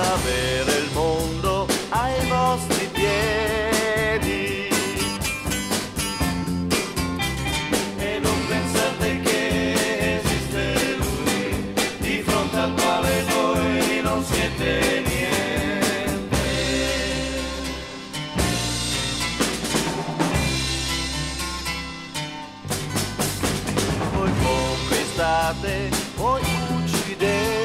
avere il mondo ai vostri piedi. E non pensate che esiste lui, di fronte al quale voi non siete niente. Voi conquistate, voi uccidete.